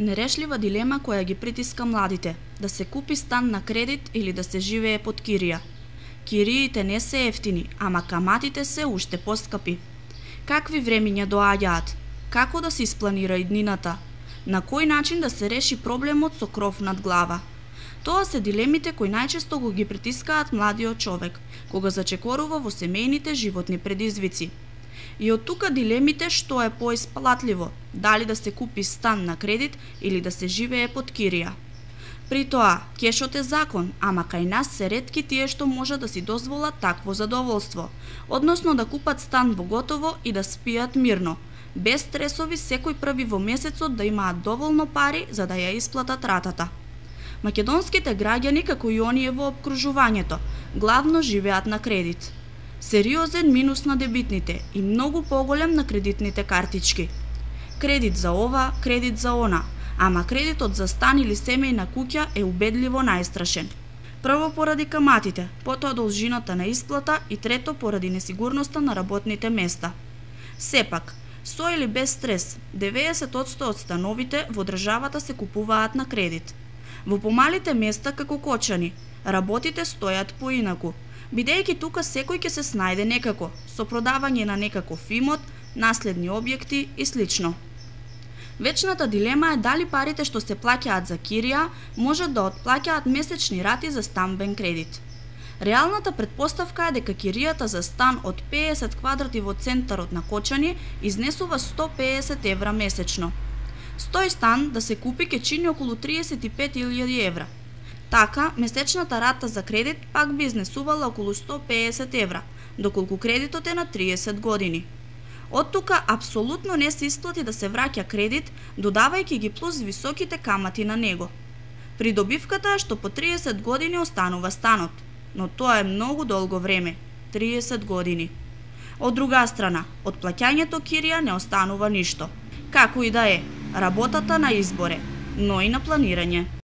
Нерешлива дилема која ги притиска младите, да се купи стан на кредит или да се живее под кирија. Кириите не се ефтини, ама каматите се уште поскапи. Какви времиња доаѓаат? Како да се испланира иднината? На кој начин да се реши проблемот со кров над глава? Тоа се дилемите кои најчесто го ги притискаат младиот човек, кога зачекорува во семејните животни предизвици. И од тука дилемите што е поисплатливо, дали да се купи стан на кредит или да се живее под кирија. При тоа, кешот е закон, ама кај нас се ретки тие што може да си дозволат такво задоволство, односно да купат стан во готово и да спијат мирно, без стресови секој први во месецот да имаат доволно пари за да ја исплатат ратата. Македонските граѓани, како и оние во обкружувањето, главно живеат на кредит – сериозен минус на дебитните и многу поголем на кредитните картички. Кредит за ова, кредит за она, ама кредитот за стан или семејна куќа е убедливо најстрашен. Прво поради каматите, потоа должината на исплата и трето поради несигурноста на работните места. Сепак, со или без стрес, 90% од становите во државата се купуваат на кредит. Во помалите места како Кочани, работите стојат поинаку, бидејќи тука секој ќе се снајде некако, со продавање на некаков имот, наследни објекти и слично. Вечната дилема е дали парите што се плаќаат за кирија можат да отплаќаат месечни рати за стамбен кредит. Реалната предпоставка е дека киријата за стан од 50 квадрати во центарот на Кочани изнесува 150 евра месечно. Стој стан да се купи ке чини околу 35.000 евра – Така, месечната рата за кредит пак би изнесувала околу 150 евра, доколку кредитот е на 30 години. Од тука апсолутно не се исплати да се враќа кредит, додавајќи ги плюс високите камати на него. Придобивката е што по 30 години останува станот, но тоа е многу долго време 30 години. Од друга страна, од плаќањето кирија не останува ништо. Како и да е, работата на изборе, но и на планирање.